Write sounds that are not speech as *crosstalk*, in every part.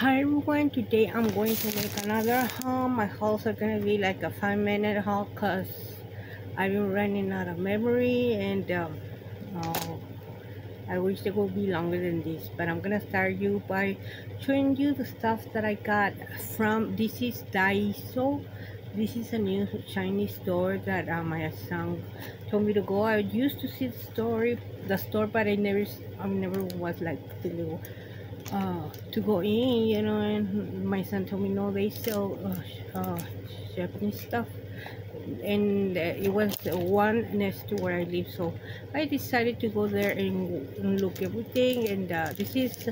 Hi everyone, today I'm going to make another haul. My hauls are going to be like a 5 minute haul because I've been running out of memory and um, oh, I wish it would be longer than this. But I'm to start you by showing you the stuff that I got from, this is Daiso. This is a new Chinese store that uh, my son told me to go. I used to see the story, the store, but I never, I never was like the little uh, to go in, you know, and my son told me, no, they sell uh, uh, Japanese stuff. And it was one next to where I live, so I decided to go there and, and look everything. And uh, this is,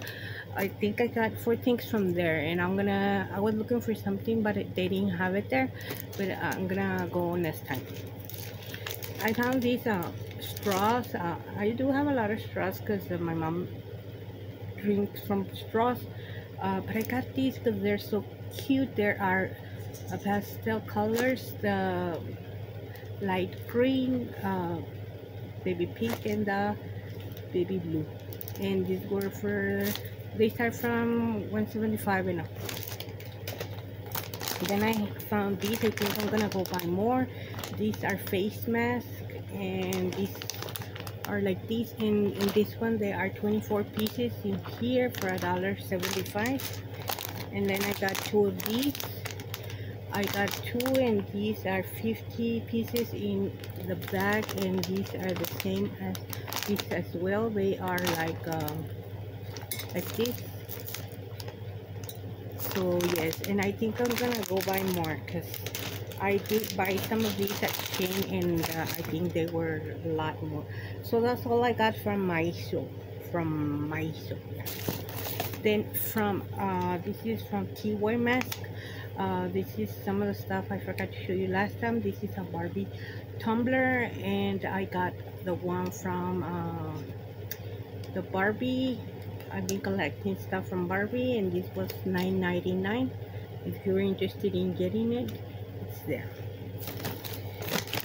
I think I got four things from there. And I'm gonna, I was looking for something, but they didn't have it there. But I'm gonna go next time. I found these uh, straws. I do have a lot of straws because my mom drinks from straws. Uh, but I got these because they're so cute. There are uh, pastel colors the light green uh, baby pink and the baby blue. And these were for they start from 175 and up. Then I found these. I think I'm gonna go buy more. These are face masks and these are like these in in this one there are 24 pieces in here for a dollar 75 and then i got two of these. I got two and these are 50 pieces in the bag and these are the same as this as well. They are like um, like this. So yes and i think i'm gonna go buy more because I did buy some of these at Shein and uh, I think they were a lot more. So that's all I got from Daiso. From Daiso. Then from, uh, this is from Kiwi Mask. Uh, this is some of the stuff I forgot to show you last time. This is a Barbie tumbler and I got the one from uh, the Barbie. I've been collecting stuff from Barbie and this was $9.99 if you're interested in getting it there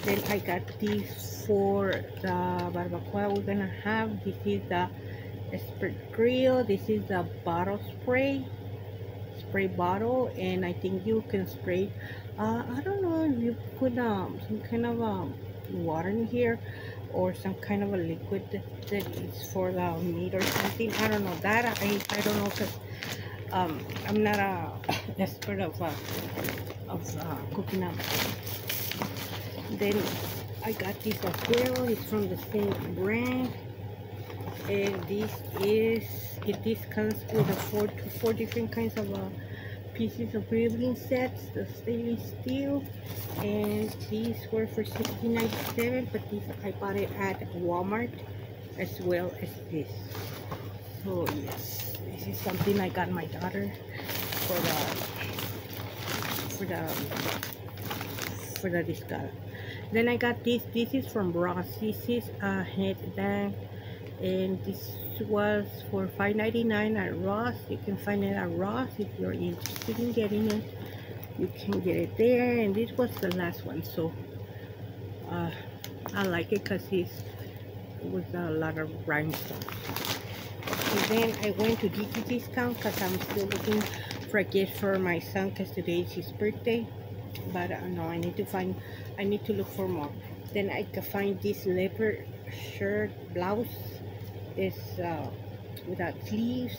then I got this for the barbacoa. We're gonna have this is the expert grill this is the bottle spray spray bottle and I think you can spray uh, I don't know if you put um, some kind of um, water in here or some kind of a liquid that, that is for the meat or something. I don't know that. I, I don't know because um, I'm not a expert of uh, of uh, cooking up. Then I got this well. It's from the same brand, and this is it. This comes with a four four different kinds of uh, pieces of grilling sets. The stainless steel, and these were for $16.97, but this, I bought it at Walmart as well as this. So yes this is something I got my daughter for the for the for the discard. Then I got this. This is from Ross. This is a headband, and this was for $5.99 at Ross. You can find it at Ross if you're interested in getting it. You can get it there, and this was the last one. So uh, I like it because it's with a lot of rhinestones then I went to DG discount because I'm still looking for a gift for my son because today is his birthday. But uh, no I need to find I need to look for more. Then I can find this leopard shirt blouse. Is uh, without sleeves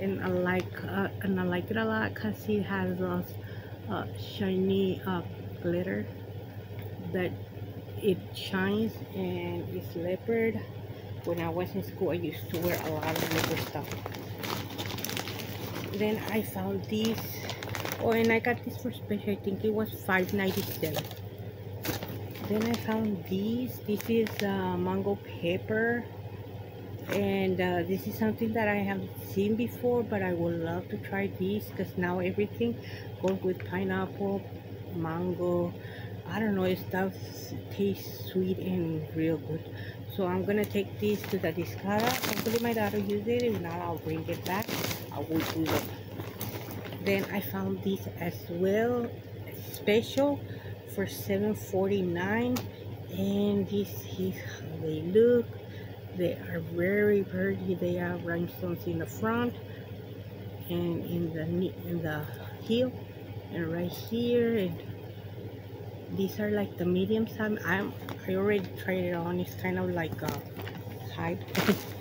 and I like uh, and I like it a lot because it has those uh, shiny uh, glitter. That it shines and it's leopard when I was in school, I used to wear a lot of leather stuff. Then I found this. Oh, and I got this for special. I think it was $5.97. Then I found these. This is uh, mango pepper. And uh, this is something that I have seen before, but I would love to try these because now everything goes with pineapple, mango, I don't know, it stuff tastes sweet and real good. So I'm gonna take this to the discard. Hopefully my daughter use it. If not, I'll bring it back. I will do it. Then I found this as well, special for 7.49, and this is how they look. They are very pretty. They have rhinestones in the front and in the in the heel and right here and these are like the medium size i'm i already tried it on it's kind of like a hype *laughs*